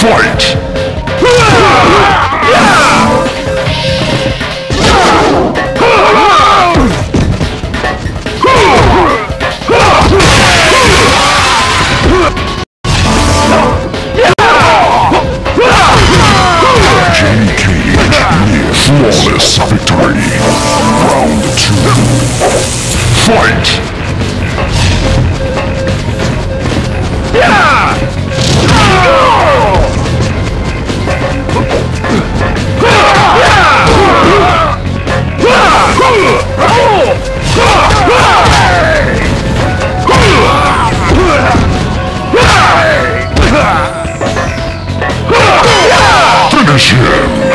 Fight! Flawless victory! Finish!